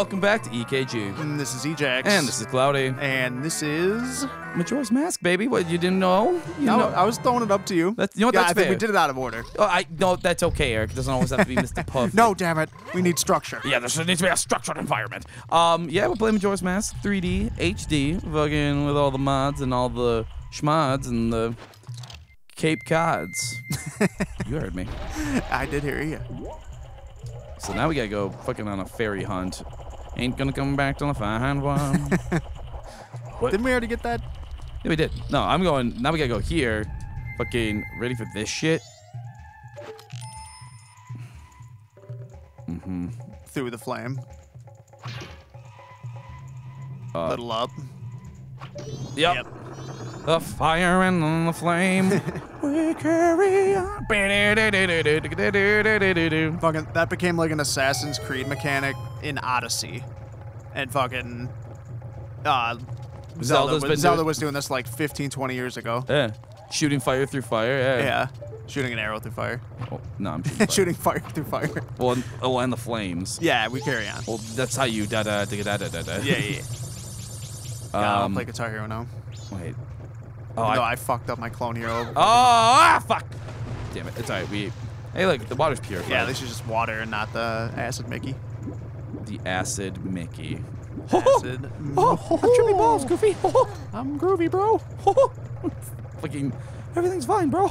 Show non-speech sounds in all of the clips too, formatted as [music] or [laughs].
welcome back to EKG. And this is Ejax. And this is Kloudy. And this is. Majora's Mask, baby. What, you didn't know? You No, know. I was throwing it up to you. That's- you know what, yeah, that's I think we did it out of order. Oh, I no, that's okay, Eric. It doesn't always have to be Mr. [laughs] Puff. No, damn it. We need structure. Yeah, there needs to be a structured environment. Um, yeah, we're playing Majora's Mask 3D HD, fucking with all the mods and all the schmods and the Cape Cods. [laughs] you heard me. I did hear you. So now we gotta go fucking on a fairy hunt. Ain't gonna come back till I find one. [laughs] Didn't we already get that? yeah, we did. No, I'm going. Now we gotta go here. Fucking ready for this shit. Through the flame. Uh, Little up. Yep. Yep. The fire and the flame. [laughs] we carry on. Fucking, that became like an Assassin's Creed mechanic in Odyssey. And fucking. Uh, Zelda, was, Zelda doing- was doing this like 15, 20 years ago. Yeah. Shooting fire through fire. Yeah. Yeah. Shooting an arrow through fire. Oh, no, I'm [laughs] shooting fire. Shooting fire through fire. Well, and, oh, and the flames. Yeah, we carry on. Well, that's how you da da da da da da. Yeah, yeah, yeah. [laughs] God, I don't Um, play Guitar Hero now. wait. Oh, no, I, I fucked up my clone hero. oh, ah, fuck. Damn it. It's alright. We. Hey, look, the water's pure. Yeah, this is just water and not the acid Mickey. The acid Mickey. Acid. Oh, I'm tripping balls, Goofy. I'm groovy, bro. Fucking, everything's fine, bro.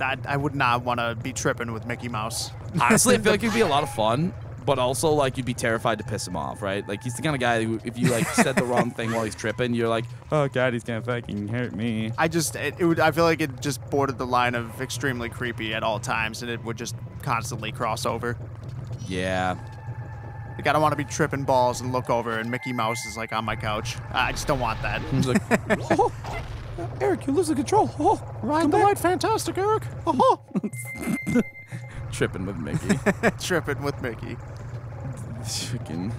I, I would not want to be tripping with Mickey Mouse. Honestly, I feel like [laughs] it'd be a lot of fun, but also like you'd be terrified to piss him off, right? Like he's the kind of guy who, if you like said the wrong thing while he's tripping, you're like, oh god, he's gonna fucking hurt me. I just, it, it would, I feel like it just bordered the line of extremely creepy at all times, and it would just constantly cross over. Yeah. Like, I don't want to be tripping balls and look over, and Mickey Mouse is like on my couch. I just don't want that. He's like, [laughs] oh, Eric, you lose losing control. Oh, Ride the light, fantastic, Eric. [laughs] Oh, oh, tripping with Mickey. [laughs] tripping with Mickey. Chicken.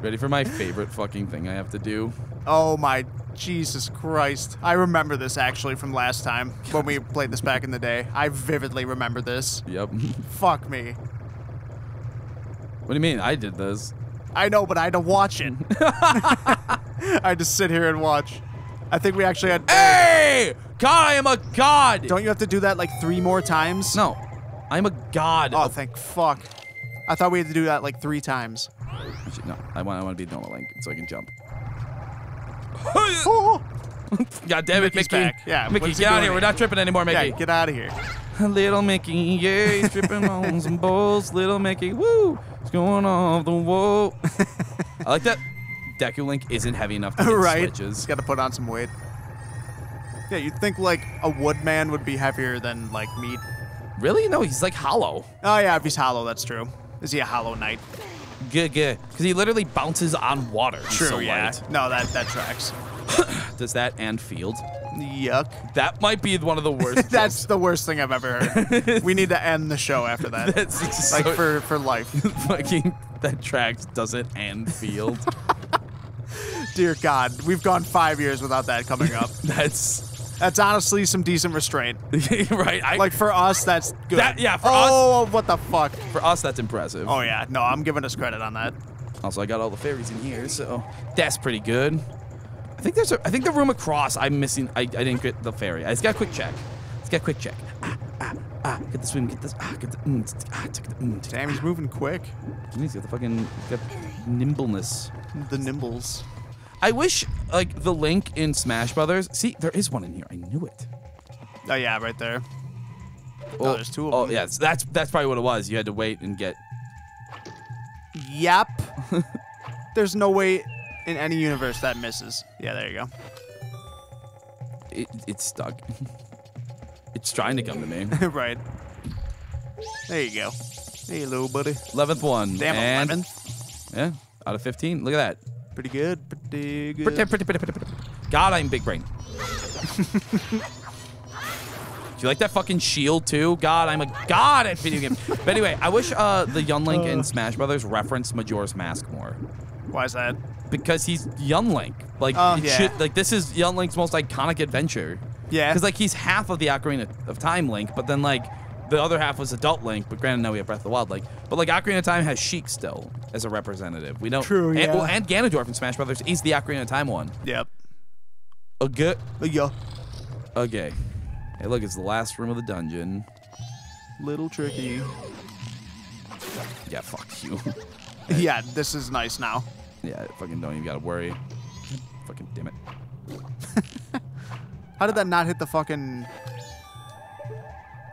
Ready for my favorite fucking thing I have to do? Oh my Jesus Christ. I remember this actually from last time when we played this back in the day. I vividly remember this. Yep. Fuck me. What do you mean? I did this. I know, but I had to watch it. [laughs] I had to sit here and watch. I think we actually had. Hey! God, I am a god! Don't you have to do that like three more times? No. I'm a god. Oh, thank fuck. I thought we had to do that like three times. No. I want, I want to be normal link so I can jump. Oh, [laughs] [laughs] God damn it, Mickey's Mickey. back. Yeah, Mickey, get out of here. We're not tripping anymore, yeah, Mickey. get out of here. [laughs] Little Mickey, yeah, he's tripping on [laughs] some balls. Little Mickey, woo, it's going off the wall. [laughs] I like that Deku Link isn't heavy enough to hit right. switches. Just gotta put on some weight. Yeah, you'd think like a woodman would be heavier than like meat. Really? No, he's like hollow. Oh yeah, if he's hollow, that's true. Is he a hollow knight? Good, good. Because he literally bounces on water. True, so yeah. light. No, that that tracks. [coughs] Does that and field? Yuck. That might be one of the worst. [laughs] That's the worst thing I've ever heard. [laughs] we need to end the show after that. [laughs] That's like so- for for life. fucking that tracks doesn't end field. Dear God, we've gone five years without that coming up. That's That's honestly some decent restraint. right. I, Like for us, that's good. That- yeah, for us. oh, what the fuck? for us, that's impressive. Oh yeah, no, I'm giving us credit on that. Also, I got all the fairies in here, so that's pretty good. I think there's a. I think the room across. I'm missing. I, I didn't get the fairy. I just got a quick check. Let's get a quick check. Ah ah ah. Get the swim. Get this. Ah. Get the. Mm, tsk, ah. Tsk, mm, tsk. Damn, he's moving quick. He's got the fucking. He's got nimbleness. The nimbles. I wish like the link in Smash Brothers. See, there is one in here. I knew it. Oh yeah, right there. Oh, there's two of Oh them. yeah, so that's that's probably what it was. You had to wait and get. Yep. [laughs] There's no way in any universe that misses. Yeah, there you go. It, it's stuck. [laughs] it's trying to come to me. [laughs] right. There you go. Hey, little buddy. Eleventh one. Damn, and, 11th. Yeah, out of fifteen. Look at that. Pretty good. Pretty good. Pretty, pretty, pretty, pretty. God, I'm big brain. [laughs] Do you like that fucking shield too? God, I'm a god at video games. but anyway, I wish uh, the Young Link in Smash Brothers referenced Majora's Mask more Why is that? Because he's Young Link. Like, Oh, yeah. should, like this is Young Link's most iconic adventure. Yeah. Because like he's half of the Ocarina of Time Link, but then like the other half was adult Link, but granted now we have Breath of the Wild Link. But like Ocarina of Time has Sheik still as a representative. We don't. True, And, yeah. well, and Ganondorf from Smash Brothers is the Ocarina of Time one. Yep. Okay. Yeah. Okay. Hey, look, it's the last room of the dungeon. Little tricky. Yeah, fuck you. [laughs] Yeah, this is nice now. Yeah, fucking don't even gotta worry. Fucking damn it. [laughs] How did that not hit the fucking?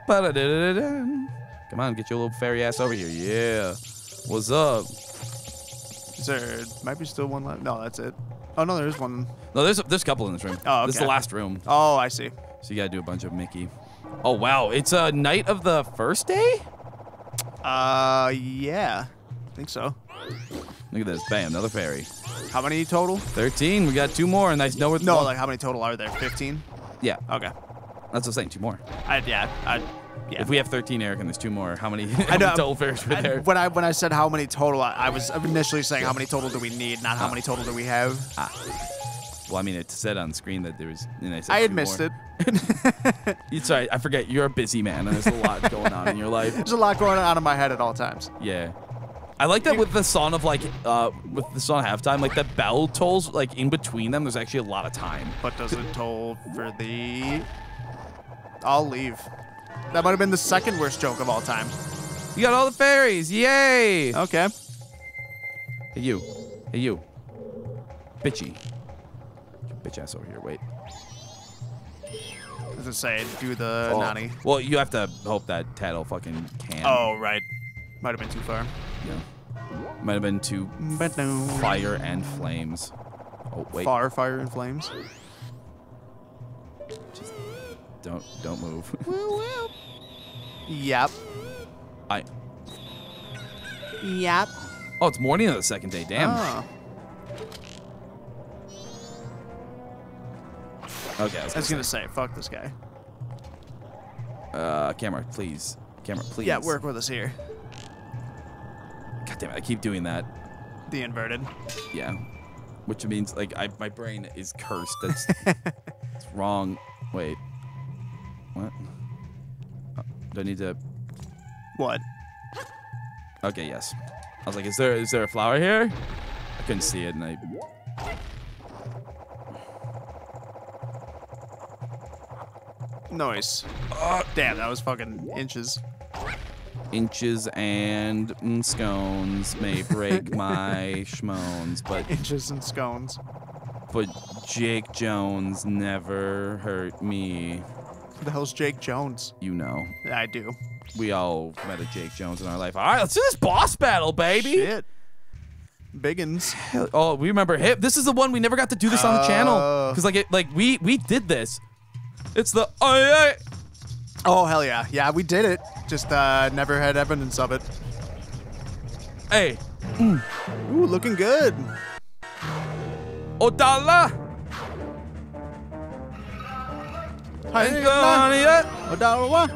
Come on, get your little fairy ass over here. Yeah. What's up? Is there might be still one left? No, that's it. Oh no, there is one. No, there's a, there's a couple in this room. Oh, okay. This is the last room, Oh, I see. so you gotta do a bunch of Mickey. Oh wow, it's a night of the first day. Uh, yeah, I think so. Look at this, bam, another fairy. How many total? Thirteen. We got two more, and I know where. No, like how many total are there? Fifteen. yeah, Okay. that's what I'm saying. Two more. I yeah. I yeah. If we have 13, Eric, and there's two more, how many, how [laughs] I [laughs] know. many total fairies were I- there? when I when I said how many total, I, I was initially saying how many total do we need, not how Oh. many total do we have. Ah. Well, I mean, it said on screen that there was. And I, said I had missed more. it. [laughs] You- Sorry, I forget. You're a busy man, and there's a lot going on in your life. There's a lot going on in my head at all times. Yeah. I like that with the song of like, uh, with the song halftime, like the bell tolls, like in between them. There's actually a lot of time. But does it toll for the? I'll leave. That might have been the second worst joke of all time. You got all the fairies, yay! Okay. Hey you, hey you, bitchy, bitch ass over here. Wait. Does it say do the Oh. Nani? Well, you have to hope that Tatl fucking can. Oh right. Might have been too far. Yeah. Might have been too But no. fire and flames. Oh wait. Far, fire, and flames. Just don't don't move. [laughs] Yep. I. Yep. Oh, it's morning of the second day. Damn. Oh. Okay. I was I was gonna gonna say, fuck this guy. uh, camera, please. Camera, please. Yeah, work with us here. God damn it! I keep doing that. The inverted. Yeah. Which means like I my brain is cursed. That's [laughs] it's wrong. Wait. What? Oh, do I need to? What? Okay. Yes. I was like, is there is there a flower here? I couldn't see it, and I. Noise. Ah! Damn, that was fucking inches. Inches and mm, scones may break [laughs] my schmones, but Inches and scones. but Jake Jones never hurt me. Who the hell's Jake Jones? You know, I do. we all met a Jake Jones in our life. All right, let's do this boss battle, baby. Shit. Biggins. Hell- Oh, we remember him. This is the one we never got to do this on the channel Oh. because like it, like we we did this. It's the oh yeah. Oh hell yeah, yeah, we did it. Just uh, never had evidence of it. Hey, Ooh, looking good. Odolwa. Ain't go on yet. Odolwa.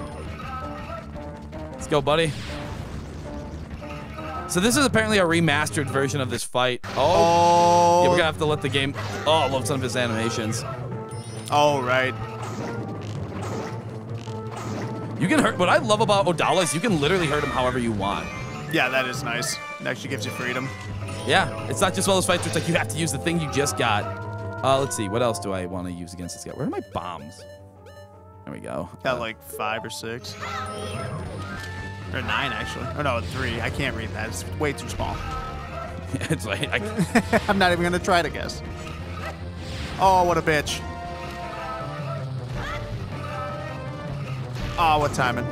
Let's go, buddy. So this is apparently a remastered version of this fight. Oh, Oh. yeah, we're gonna have to let the game. Oh, I love some of his animations. Oh right. You can hurt. What I love about Odolwa is you can literally hurt him however you want. Yeah, that is nice. It actually gives you freedom. Yeah, it's not just one of those fights where it's like you have to use the thing you just got. Uh, let's see, what else do I want to use against this guy? Where are my bombs? There we go. Got Uh, like five or six. Or nine actually. Oh no, three. I can't read that. It's way too small. [laughs] it's like I, [laughs] I'm not even gonna try to guess. Oh, what a bitch. Oh, what timing.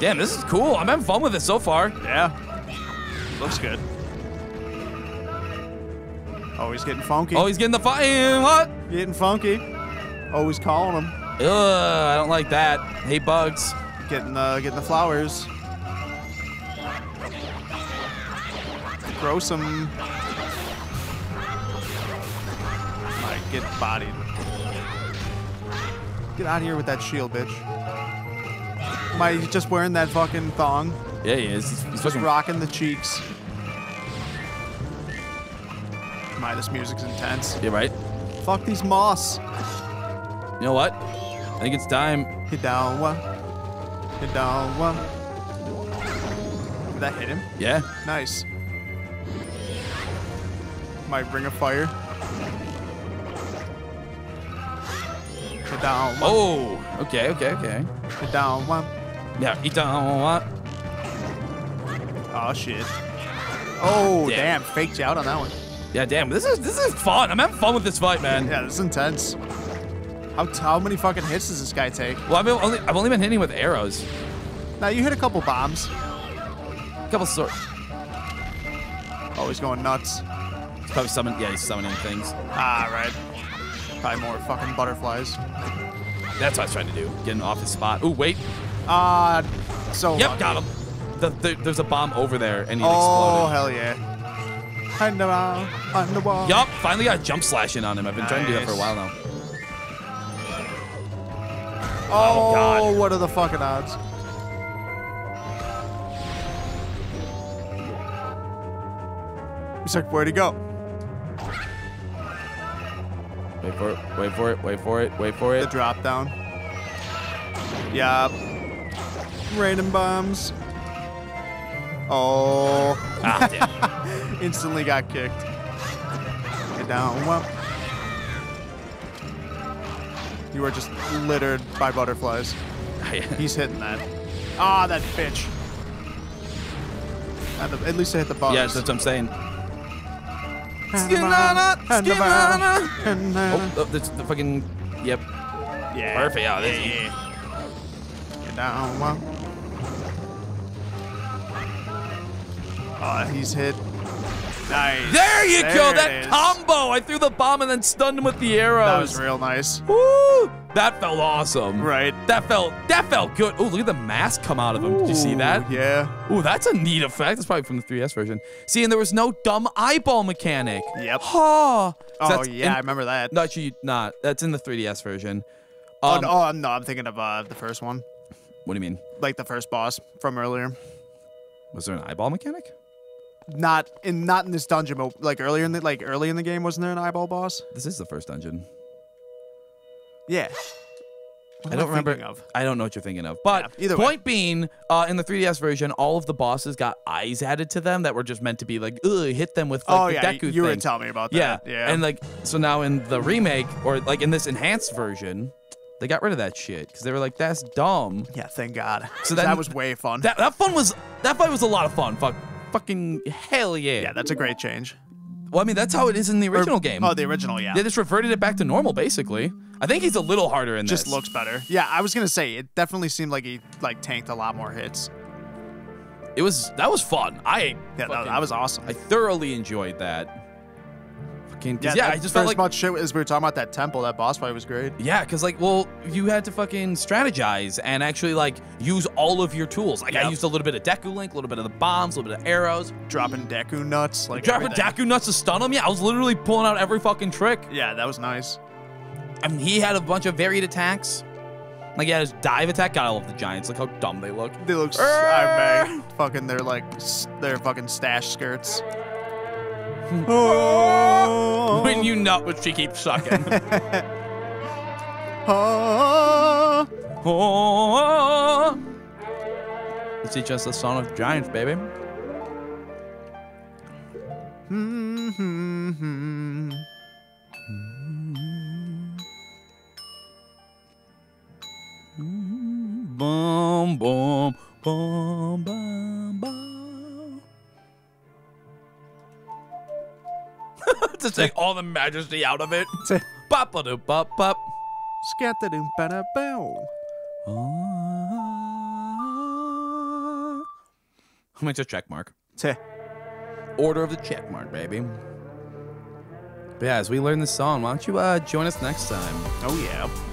damn, this is cool. I'm having fun with it so far. Yeah. Looks good. Oh, he's getting funky. Oh, he's getting the fight. Eh, what? getting funky. Oh, Always calling him. Ugh, I don't like that. Hate bugs. Getting the getting the flowers. Gross him. Might get bodied. Get out of here with that shield, bitch. Am I just wearing that fucking thong? Yeah, he is. He's, he's Just fucking rocking the cheeks. My, this music's intense. Yeah, right. Fuck these moss. You know what? I think it's time. Hidawa. Hidawa. Did that hit him? Yeah. Nice. My ring of fire. Hidawa. Oh. Okay. Okay. Okay. Hidawa. Yeah. He don't want. Oh shit. Oh Damn. damn, faked you out on that one. Yeah. Damn. This is this is fun. I'm having fun with this fight, man. Yeah, this is intense. How, how many fucking hits does this guy take? Well, I've only I've only been hitting with arrows. Now you hit a couple bombs. A couple sort. Oh, he's going nuts. He's probably summon. Yeah, he's summoning things. Ah, right. Probably more fucking butterflies. That's what I was trying to do. Getting off his spot. Ooh, wait. Ah, so. Yep, lucky. got him. The, the, there's a bomb over there, and he Oh exploded. hell yeah! On the wall, on the wall. Yup, finally got a jump slashing on him. I've been trying to do that for a while now. Oh, God. what are the fucking odds? He's like, where'd he go? Wait for it, wait for it, wait for it, wait for it. The it. drop down. Yup. Random bombs. Oh. Ah, damn. [laughs] Instantly got kicked. Get down. Well. You are just littered by butterflies. [laughs] He's hitting that. Ah, that bitch. At, the, at least I hit the bars. yes, that's what I'm saying. Oh, oh, that's the fucking. Yep. yeah. Perfect. Yeah, this yeah, yeah. Get down. Well. Oh, ah, he's hit. Nice. There you There go. That is. combo. I threw the bomb and then stunned him with the arrows. That was real nice. Woo! That felt awesome. Right. That felt that felt good. Oh, look at the mask come out of him. Did you see that? Yeah. Oh, that's a neat effect. That's probably from the 3DS version. See, and there was no dumb eyeball mechanic. Yep. So Oh yeah, in- I remember that. No, actually, not. That's in the 3DS version. oh, Um, no, oh no, I'm thinking of uh, the first one, What do you mean? like the first boss from earlier. Was there an eyeball mechanic? Not in not in this dungeon, but like earlier in the like early in the game, wasn't there an eyeball boss? This is the first dungeon. Yeah. What I don't remember. Of? I don't know what you're thinking of. But Yeah, either way. point being, uh, in the 3DS version, all of the bosses got eyes added to them that were just meant to be like, ugh, hit them with like oh the yeah, Deku you, you were thing. telling me about yeah, that. Yeah. yeah. And like, so now in the remake or like in this enhanced version, they got rid of that shit because they were like, that's dumb. yeah, thank God. So So then- that was way fun. That that fun was that fight was a lot of fun. Fuck, fucking hell yeah. yeah, that's a great change. well, I mean, that's how it is in the Or- original game. Oh, the original, yeah. They just reverted it back to normal, basically. I think he's a little harder in just this. Just looks better. Yeah, I was gonna say it definitely seemed like he like tanked a lot more hits. It was that was fun. I Yeah, that, fucking- that was awesome. I thoroughly enjoyed that. Yeah, yeah, I just felt like much shit as we were talking about that temple. That boss fight was great. yeah, because like well, you had to fucking strategize and actually like use all of your tools. Like I used a little bit of Deku Link, a little bit of the bombs, a little bit of arrows. Dropping Deku nuts, like Dropping everything. Deku nuts to stun him. Yeah, I was literally pulling out every fucking trick. Yeah, that was nice. I mean, he had a bunch of varied attacks. Like he had his dive attack. God, I love the giants. Look how dumb they look. They look Err. I bet. fucking they're like they're fucking stash skirts. Oh, [laughs] When you nut, which she keeps sucking. oh. oh, teach us the song of giants, baby. The majesty out of it. Bop a doop bop bop. Scat-a-doom-ba-da-bow. How many check mark? Order of the check mark, baby. But yeah, as we learn this song, why don't you uh, join us next time? Oh yeah.